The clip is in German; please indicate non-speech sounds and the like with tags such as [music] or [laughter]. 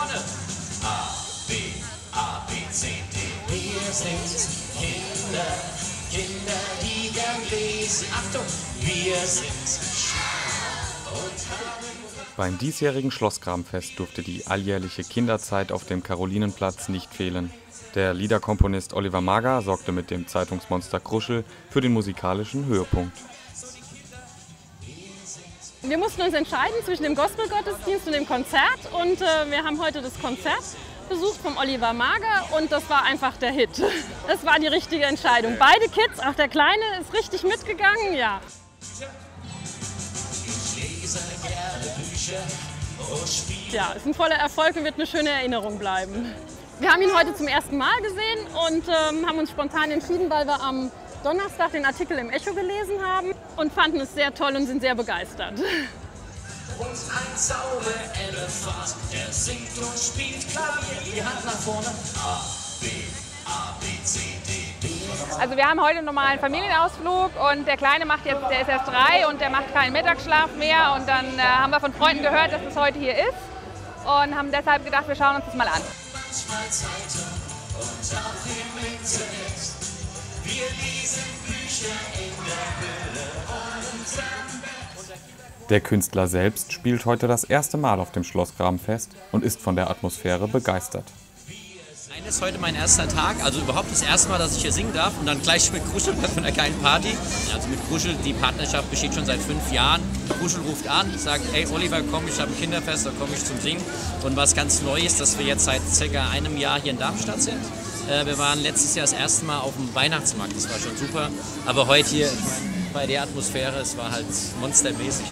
vorne. A, B, A, B, C, D. Wir sind Kinder, Kinder, die gern lesen. Achtung, wir sind beim diesjährigen Schlossgrabenfest durfte die alljährliche Kinderzeit auf dem Karolinenplatz nicht fehlen. Der Liederkomponist Oliver Mager sorgte mit dem Zeitungsmonster Kruschel für den musikalischen Höhepunkt. Wir mussten uns entscheiden zwischen dem Gospelgottesdienst und dem Konzert und äh, wir haben heute das Konzert besucht vom Oliver Mager und das war einfach der Hit. [laughs] Das war die richtige Entscheidung. Beide Kids, auch der Kleine, ist richtig mitgegangen, ja. Ja, ist ein voller Erfolg und wird eine schöne Erinnerung bleiben. Wir haben ihn heute zum ersten Mal gesehen und ähm, haben uns spontan entschieden, weil wir am Donnerstag den Artikel im Echo gelesen haben und fanden es sehr toll und sind sehr begeistert. Und ein Zauberelefant, der singt und spielt Klavier. Die Hand nach vorne. A, B, A, B, C, D, B. Also wir haben heute einen normalen Familienausflug und der Kleine macht jetzt, der ist erst drei und der macht keinen Mittagsschlaf mehr und dann äh, haben wir von Freunden gehört, dass es heute hier ist und haben deshalb gedacht, wir schauen uns das mal an. Manchmal Zeitung und auch im Internet. Wir lesen Bücher Der Künstler selbst spielt heute das erste Mal auf dem Schlossgrabenfest und ist von der Atmosphäre begeistert. Nein, ist heute mein erster Tag, also überhaupt das erste Mal, dass ich hier singen darf und dann gleich mit Kruschel [laughs] bei einer kleinen Party. Also mit Kruschel, die Partnerschaft besteht schon seit fünf Jahren. Kruschel ruft an, sagt, hey Oliver, komm, ich habe ein Kinderfest, da komme ich zum Singen. Und was ganz neu ist, dass wir jetzt seit circa einem Jahr hier in Darmstadt sind. Äh, Wir waren letztes Jahr das erste Mal auf dem Weihnachtsmarkt, das war schon super. Aber heute hier, bei der Atmosphäre, es war halt monstermäßig.